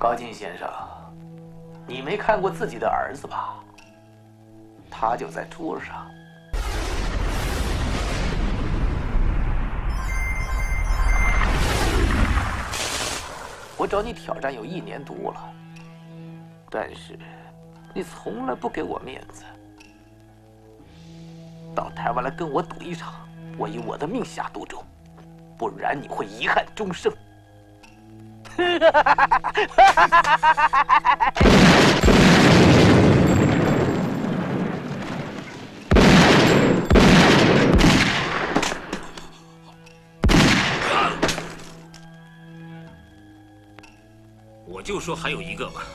高进先生，你没看过自己的儿子吧？他就在桌上。我找你挑战有一年多了，但是你从来不给我面子。到台湾来跟我赌一场，我以我的命下赌注，不然你会遗憾终生。我就说还有一个吧。